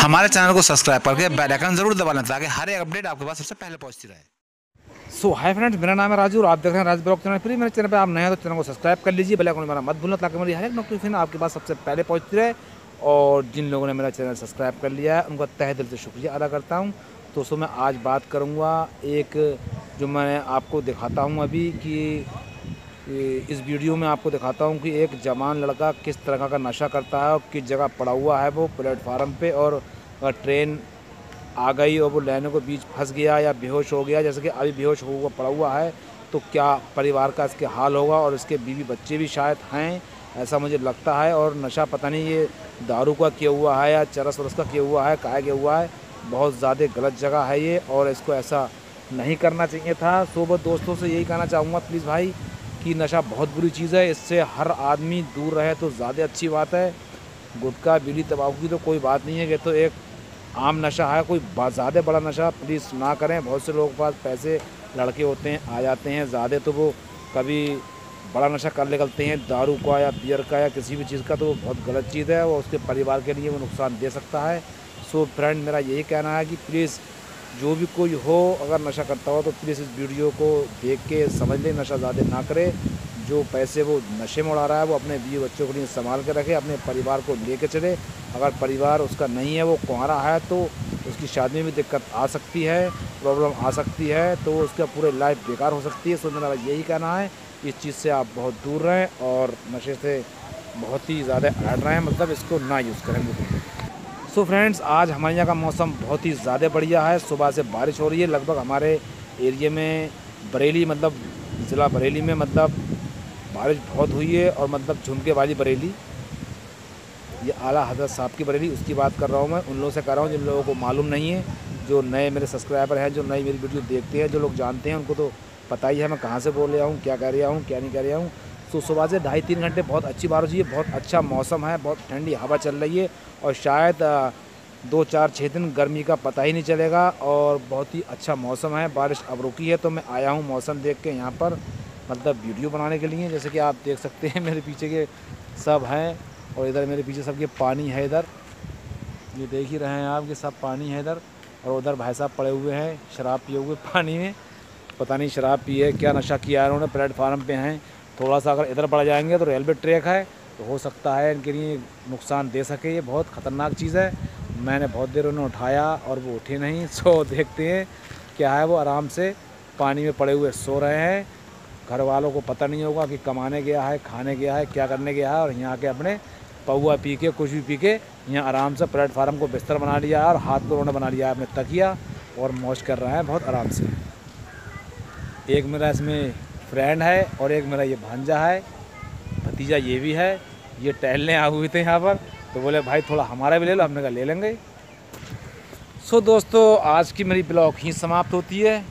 हमारे चैनल को सब्सक्राइब करके बेल आइकन ज़रूर दबा लें ताकि हर एक अपडेट आपके पास सबसे पहले पहुँचती रहे। सो हाय फ्रेंड्स मेरा नाम है राजू और आप देख रहे हैं राज ब्लॉग चैनल। फिर मेरे चैनल पर आप नए हैं तो चैनल को सब्सक्राइब कर लीजिए, बेल आइकन मेरा मत भूलना ताकि मेरी हर एक नोटिफिकेशन आपके पास सबसे पहले पहुँचती रहे। और जिन लोगों ने मेरा चैनल सब्सक्राइब कर लिया है, उनका तहे दिल से शुक्रिया अदा करता हूँ। दोस्तों, मैं आज बात करूँगा एक जो मैं आपको दिखाता हूँ अभी कि इस वीडियो में आपको दिखाता हूँ कि एक जवान लड़का किस तरह का नशा करता है और किस जगह पड़ा हुआ है वो प्लेटफार्म पे और ट्रेन आ गई और वो लाइनों के बीच फंस गया या बेहोश हो गया। जैसे कि अभी बेहोश हुआ, पड़ा हुआ है तो क्या परिवार का इसके हाल होगा और इसके बीवी बच्चे भी शायद हैं, ऐसा मुझे लगता है। और नशा पता नहीं ये दारू का किया हुआ है या चरस वरस का किया हुआ है काय किया हुआ है, बहुत ज़्यादा गलत जगह है ये और इसको ऐसा नहीं करना चाहिए था। सुबह दोस्तों से यही कहना चाहूँगा, प्लीज़ भाई कि नशा बहुत बुरी चीज़ है, इससे हर आदमी दूर रहे तो ज़्यादा अच्छी बात है। गुटखा, बीड़ी, तंबाकू की तो कोई बात नहीं है, ये तो एक आम नशा है, कोई ज़्यादा बड़ा नशा प्लीज़ ना करें। बहुत से लोगों के पास पैसे, लड़के होते हैं, आ जाते हैं, ज़्यादा तो वो कभी बड़ा नशा कर निकलते हैं, दारू का या बियर का या किसी भी चीज़ का तो वो बहुत गलत चीज़ है और उसके परिवार के लिए वो नुकसान दे सकता है। सो फ्रेंड मेरा यही कहना है कि प्लीज़ जो भी कोई हो, अगर नशा करता हो तो प्लीज़ इस वीडियो को देख के समझ ले, नशा ज़्यादा ना करे। जो पैसे वो नशे में उड़ा रहा है, वो अपने बीवी बच्चों के लिए संभाल के रखे, अपने परिवार को लेके चले। अगर परिवार उसका नहीं है, वो कुंवारा है तो उसकी शादी में दिक्कत आ सकती है, प्रॉब्लम आ सकती है तो उसका पूरे लाइफ बेकार हो सकती है। सो मेरा यही कहना है, इस चीज़ से आप बहुत दूर रहें और नशे से बहुत ही ज़्यादा हट रहे हैं मतलब इसको ना यूज़ करें। सो फ्रेंड्स, आज हमारे यहाँ का मौसम बहुत ही ज़्यादा बढ़िया है। सुबह से बारिश हो रही है लगभग हमारे एरिए में बरेली मतलब ज़िला बरेली में मतलब बारिश बहुत हुई है और मतलब झुमके वाली बरेली, ये आला हज़रत साहब की बरेली, उसकी बात कर रहा हूँ मैं। उन लोगों से कर रहा हूँ जिन लोगों को मालूम नहीं है, जो नए मेरे सब्सक्राइबर हैं, जो नई मेरी वीडियो देखते हैं, जो लोग जानते हैं, उनको तो पता ही है मैं कहाँ से बोल रहा हूँ, क्या कह रहा हूँ, क्या नहीं कह रहा हूँ। तो सुबह से ढाई तीन घंटे बहुत अच्छी बारिश हुई है, बहुत अच्छा मौसम है, बहुत ठंडी हवा चल रही है और शायद दो चार छः दिन गर्मी का पता ही नहीं चलेगा और बहुत ही अच्छा मौसम है, बारिश अब रुकी है तो मैं आया हूँ मौसम देख के यहाँ पर मतलब वीडियो बनाने के लिए, जैसे कि आप देख सकते हैं मेरे पीछे के सब हैं और इधर मेरे पीछे सब ये पानी है इधर। ये देख ही रहे हैं आप कि सब पानी है इधर और उधर भाई साहब पड़े हुए हैं, शराब पिए हुए पानी में। पता नहीं शराब पिए, क्या नशा किया है उन्होंने, प्लेटफार्म पे हैं। थोड़ा सा अगर इधर बढ़ जाएँगे तो रेलवे ट्रैक है तो हो सकता है इनके लिए नुकसान दे सके। ये बहुत ख़तरनाक चीज़ है। मैंने बहुत देर उन्हें उठाया और वो उठे नहीं। सो देखते हैं क्या है वो आराम से पानी में पड़े हुए सो रहे हैं। घर वालों को पता नहीं होगा कि कमाने गया है, खाने गया है, क्या करने गया है और यहाँ के अपने पौआ पी के, कुछ भी पी के यहाँ आराम से प्लेटफार्म को बिस्तर बना लिया है और हाथ को उन्होंने बना लिया अपने तकिया और मौज कर रहे हैं बहुत आराम से। एक मेरा इसमें फ्रेंड है और एक मेरा ये भांजा है। भतीजा ये भी है। ये टहलने आ हुए थे यहाँ पर। तो बोले, भाई, थोड़ा हमारा भी ले लो, हमने कहा, ले लेंगे। सो दोस्तों, आज की मेरी ब्लॉग ही समाप्त होती है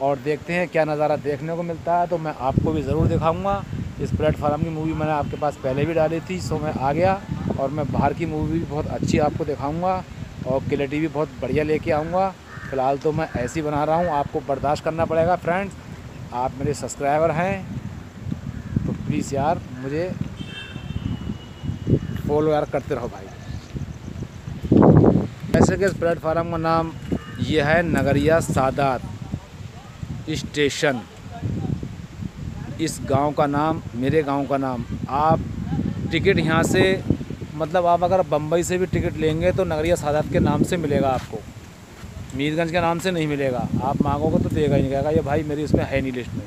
और देखते हैं क्या नज़ारा देखने को मिलता है। तो मैं आपको भी ज़रूर दिखाऊँगा। इस प्लेटफार्म की मूवी मैंने आपके पास पहले भी डाली थी सो मैं आ गया और मैं बाहर की मूवी भी बहुत अच्छी आपको दिखाऊँगा और क्लियरिटी भी बहुत बढ़िया लेके आऊँगा। फ़िलहाल तो मैं ऐसी बना रहा हूँ। आपको बर्दाश्त करना पड़ेगा फ्रेंड्स आप मेरे सब्सक्राइबर हैं तो प्लीज़ यार मुझे फॉलो यार करते रहो भाई। ऐसे कि इस प्लेटफार्म का नाम ये है नगरिया सादात स्टेशन। इस गाँव का नाम, मेरे गाँव का नाम। आप टिकट यहाँ से मतलब आप अगर बम्बई से भी टिकट लेंगे तो नगरिया सादात के नाम से मिलेगा आपको। मीरगंज के नाम से नहीं मिलेगा। आप मांगोगे तो देगा ही नहीं। कहेगा ये भाई मेरी उसमें है नहीं लिस्ट में।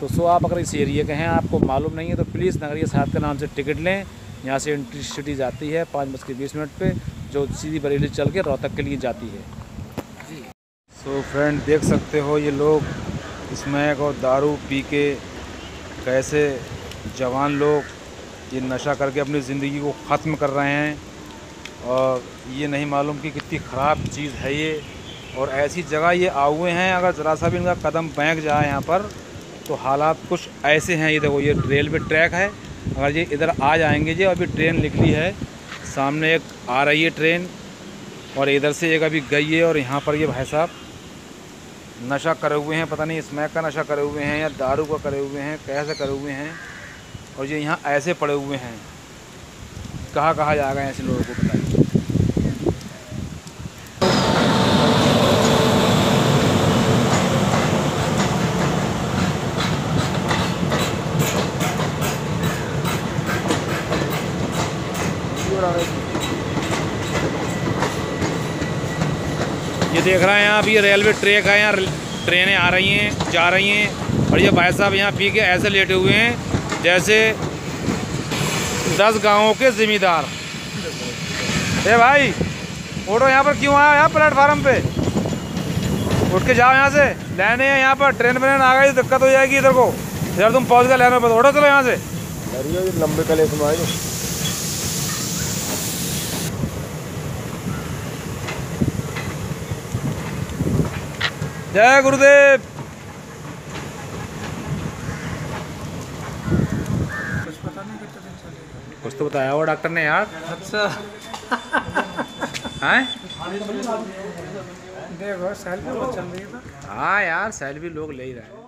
तो सो आप अगर इस एरिए के हैं आपको मालूम नहीं है तो प्लीज़ नगरिया साहब के नाम से टिकट लें। यहाँ से इंट्री सिटी जाती है पाँच बज के बीस मिनट पे जो सीधी बरेली चल के रोहतक के लिए जाती है। सो so फ्रेंड देख सकते हो ये लोग स्मैक और दारू पी के कैसे जवान लोग ये नशा करके अपनी ज़िंदगी को ख़त्म कर रहे हैं। और ये नहीं मालूम कि कितनी ख़राब चीज़ है ये। और ऐसी जगह ये आए हैं, अगर ज़रा सा भी इनका कदम बैंक जाए यहाँ पर तो हालात कुछ ऐसे हैं। ये देखो, ये रेलवे ट्रैक है। अगर ये इधर आ जाएँगे जी, अभी ट्रेन निकली है। सामने एक आ रही है ट्रेन और इधर से एक अभी गई है और यहाँ पर ये भाई साहब नशा करे हुए हैं, पता नहीं स्मैक का नशा करे हुए हैं या दारू का करे हुए हैं, कैसे करे हुए हैं। और ये यहाँ ऐसे पड़े हुए हैं। कहाँ कहाँ जा गए ऐसे लोगों को बताइए ये देख रहे हैं आप ये रेलवे ट्रैक है, यहाँ ट्रेनें आ रही हैं, जा रही हैं। और ये भाई साहब यहाँ पी के ऐसे लेटे हुए हैं, जैसे दस गाँवों के जिम्मेदार ए भाई ऑटो यहाँ पर क्यों आया यहाँ प्लेटफार्म पे? उठ के जाओ यहाँ से। लेने हैं यहाँ पर, ट्रेन व्रेन आ गई दिक्कत हो जाएगी इधर को। इधर तुम पहुँच गए लेने पर ऑटो चलो यहाँ से। लंबे कलेस में जय गुरुदेव। कुछ तो बताया वो डॉक्टर ने यार। अच्छा। हैं? देखो सेल्फी बहुत चल रही है तो हाँ यार सेल्फी लोग ले ही रहे हैं।